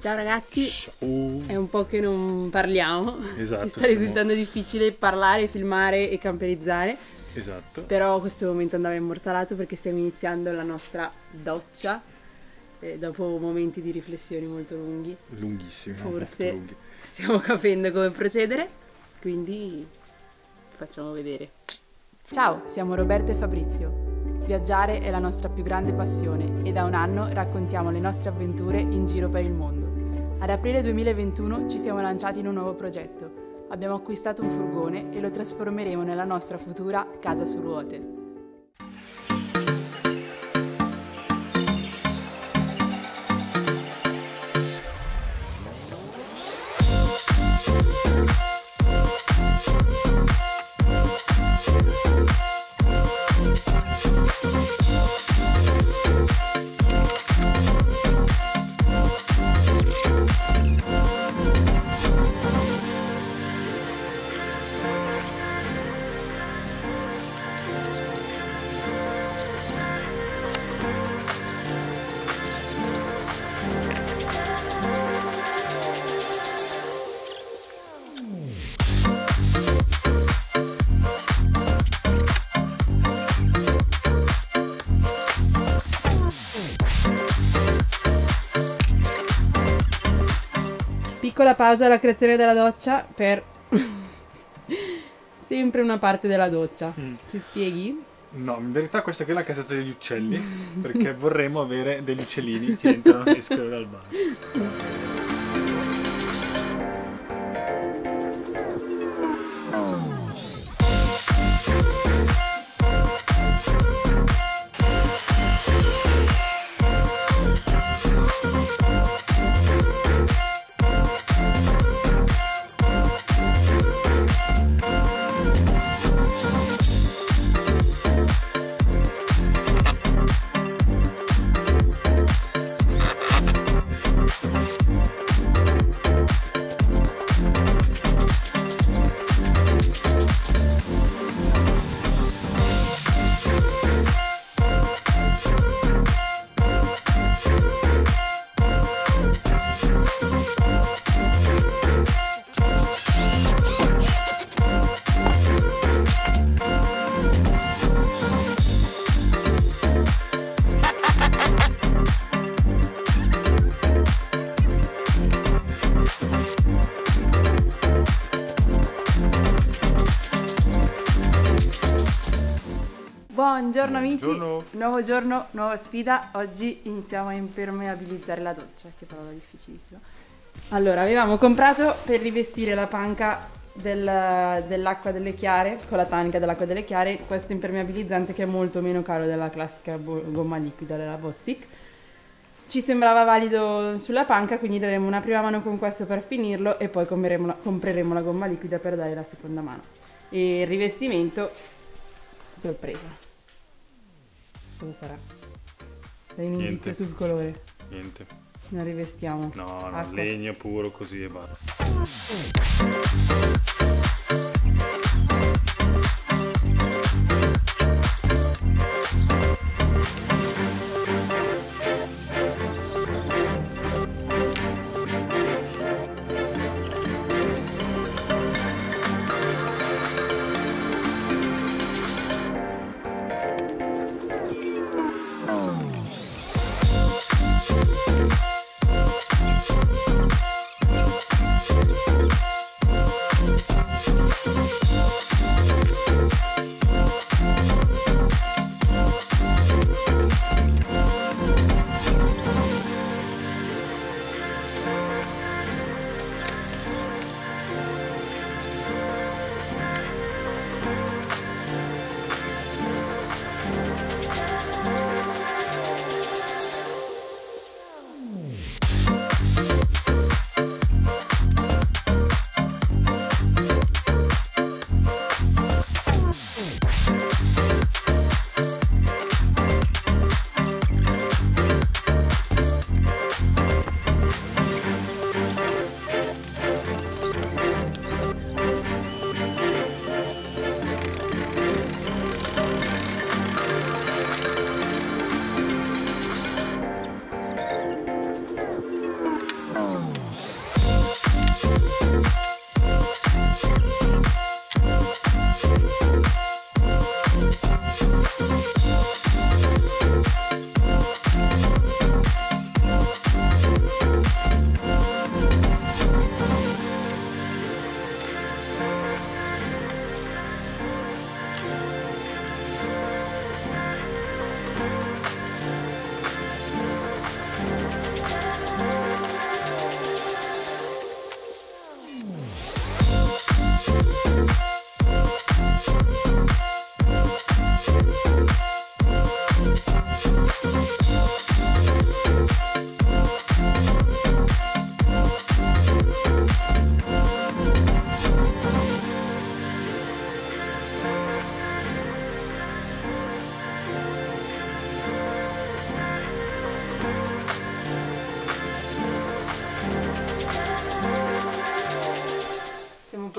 Ciao ragazzi, Ciao. è un po' che non parliamo, Esatto, ci sta siamo- risultando difficile parlare, filmare e camperizzare, Esatto. però questo momento andava immortalato perché stiamo iniziando la nostra doccia, eh, dopo momenti di riflessioni molto lunghi, Lunghissimi. Forse. Lunghi. stiamo capendo come procedere, quindi facciamo vedere. Ciao, siamo Roberto e Fabrizio. Viaggiare è la nostra più grande passione e da un anno raccontiamo le nostre avventure in giro per il mondo. Ad aprile 2021 ci siamo lanciati in un nuovo progetto. Abbiamo acquistato un furgone e lo trasformeremo nella nostra futura casa su ruote. Piccola pausa alla creazione della doccia per sempre una parte della doccia. Mm. Ci spieghi? No, in verità questa qui è la casetta degli uccelli, perché vorremmo avere degli uccellini che entrano e escono dal bagno. Buongiorno amici, Buongiorno. nuovo giorno, nuova sfida. Oggi iniziamo a impermeabilizzare la doccia, che parola difficilissima. Allora, avevamo comprato per rivestire la panca del- dell'acqua delle chiare, con la tanica dell'acqua delle chiare, questo impermeabilizzante che è molto meno caro della classica gomma liquida della Bostic. Ci sembrava valido sulla panca, quindi daremo una prima mano con questo per finirlo e poi la, compreremo la gomma liquida per dare la seconda mano. E il rivestimento, sorpresa. Cosa sarà? Dai un Niente. indizio sul colore. Niente. Non rivestiamo. No, no, Acqua. legno puro così e basta.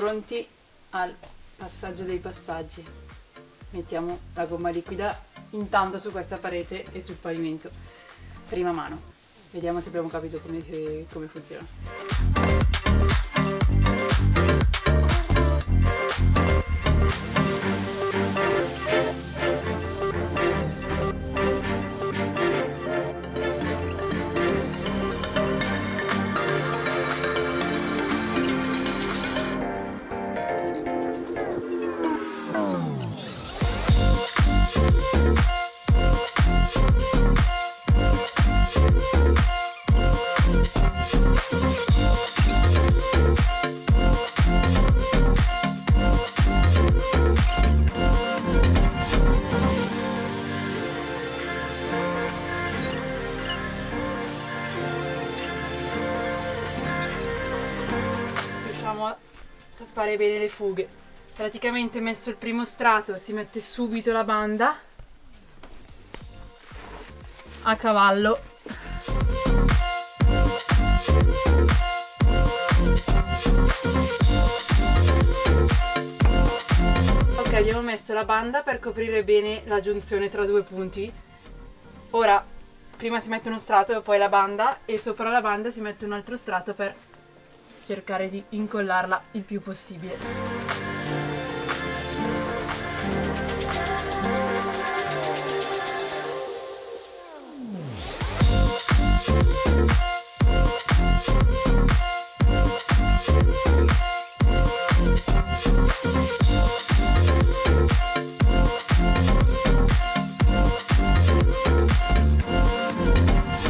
Pronti al passaggio dei passaggi. Mettiamo la gomma liquida intanto su questa parete e sul pavimento. Prima mano. Vediamo se abbiamo capito come, come funziona. Tappare bene le fughe. Praticamente messo il primo strato si mette subito la banda a cavallo. Ok, abbiamo messo la banda per coprire bene la giunzione tra due punti. Ora, prima si mette uno strato e poi la banda e sopra la banda si mette un altro strato per cercare di incollarla il più possibile.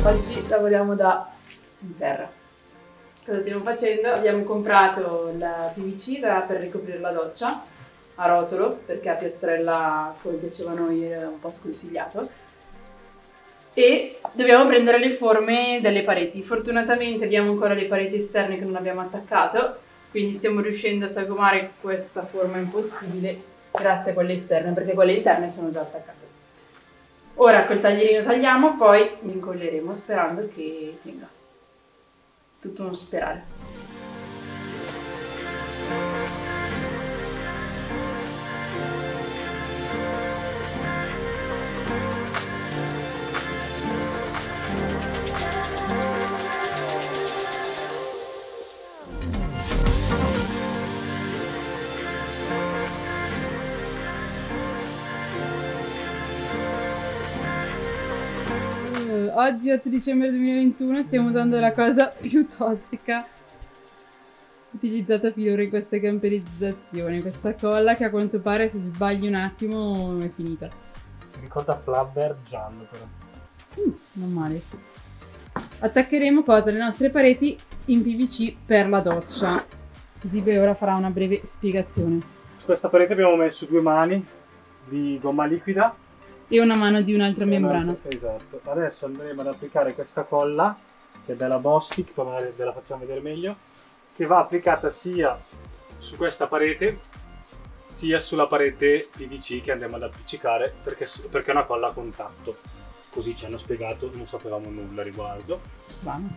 Oggi lavoriamo da terra. Cosa stiamo facendo? Abbiamo comprato la PVC da- per ricoprire la doccia a rotolo, perché a piastrella, come piaceva a noi, era un po' sconsigliato. E dobbiamo prendere le forme delle pareti. Fortunatamente abbiamo ancora le pareti esterne che non abbiamo attaccato, quindi stiamo riuscendo a sagomare questa forma impossibile grazie a quelle esterne, perché quelle interne sono già attaccate. Ora col taglierino tagliamo, poi incolleremo sperando che tenga. Tutto uno sperare. Oggi 8 dicembre 2021 stiamo usando la cosa più tossica utilizzata finora in queste camperizzazioni, questa colla che a quanto pare se sbagli un attimo è finita. Mi ricorda Flubber giallo però. Mm, non male. Attaccheremo cosa? Le nostre pareti in PVC per la doccia. Zibe ora farà una breve spiegazione. Su questa parete abbiamo messo due mani di gomma liquida. E una mano di un'altra membrana. un'altra- Esatto. Adesso andremo ad applicare questa colla, che è della Bostik, poi magari ve la facciamo vedere meglio, che va applicata sia su questa parete sia sulla parete PVC che andiamo ad appiccicare perché, perché è una colla a contatto. Così ci hanno spiegato, non sapevamo nulla a riguardo. Strano,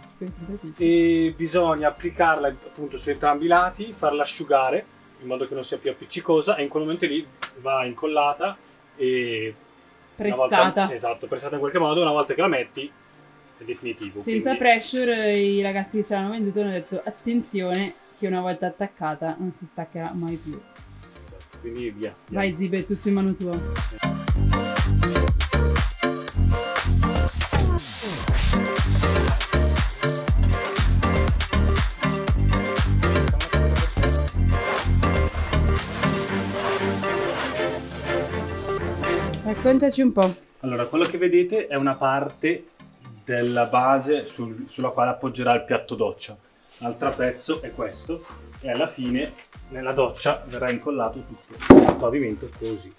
e bisogna applicarla appunto su entrambi i lati, farla asciugare in modo che non sia più appiccicosa e in quel momento lì va incollata e una volta- Pressata. esatto, pressata in qualche modo, una volta che la metti è definitivo. Senza quindi- pressure i ragazzi che ce l'hanno venduto hanno detto attenzione che una volta attaccata non si staccherà mai più. esatto, quindi via. via. Vai Zibe, tutto in mano tua. Raccontaci un po'. Allora, quello che vedete è una parte della base sul- sulla quale appoggerà il piatto doccia. L'altro pezzo è questo e alla fine nella doccia verrà incollato tutto il pavimento così.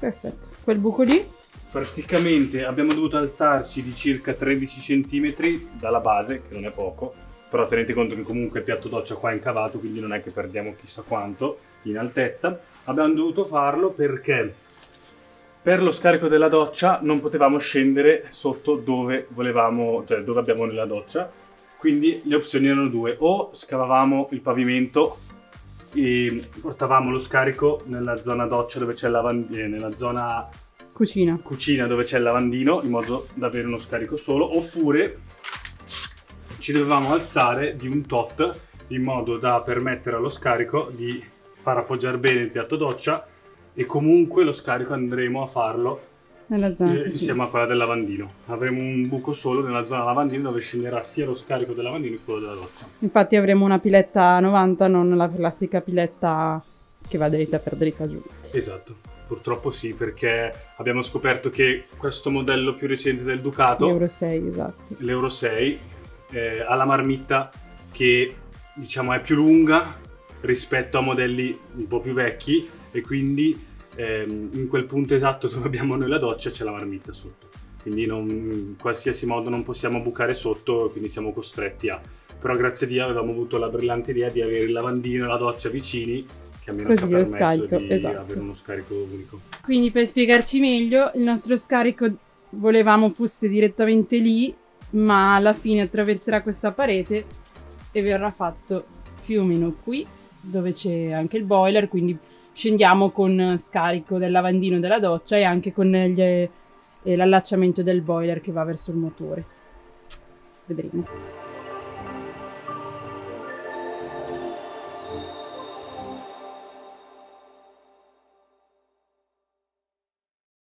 Perfetto. Quel buco lì? praticamente abbiamo dovuto alzarci di circa 13 cm dalla base, che non è poco, però tenete conto che comunque il piatto doccia qua è incavato, quindi non è che perdiamo chissà quanto in altezza. Abbiamo dovuto farlo perché per lo scarico della doccia non potevamo scendere sotto dove volevamo, cioè dove abbiamo nella doccia, quindi le opzioni erano due, o scavavamo il pavimento e portavamo lo scarico nella zona doccia dove c'è il lavandino, eh, nella zona Cucina. cucina dove c'è il lavandino in modo da avere uno scarico solo, oppure ci dovevamo alzare di un tot in modo da permettere allo scarico di far appoggiare bene il piatto doccia e comunque lo scarico andremo a farlo eh, insieme a quella del lavandino. Avremo un buco solo nella zona lavandino dove scenderà sia lo scarico del lavandino che quello della doccia. Infatti avremo una piletta 90, non la classica piletta che va dritta per dritta giù. Esatto, purtroppo sì, perché abbiamo scoperto che questo modello più recente del Ducato, Euro 6, esatto. l'Euro 6, eh, ha la marmitta che diciamo è più lunga rispetto a modelli un po' più vecchi e quindi ehm, in quel punto esatto dove abbiamo noi la doccia c'è la marmitta sotto. Quindi non- in qualsiasi modo non possiamo bucare sotto, quindi siamo costretti a... Però grazie a Dio avevamo avuto la brillante idea di avere il lavandino e la doccia vicini, che almeno Così ci ha permesso scarico, di esatto. avere uno scarico unico. Quindi per spiegarci meglio, il nostro scarico volevamo fosse direttamente lì, ma alla fine attraverserà questa parete e verrà fatto più o meno qui, dove c'è anche il boiler, quindi scendiamo con scarico del lavandino della doccia e anche con gli- eh, l'allacciamento del boiler che va verso il motore. Vedremo.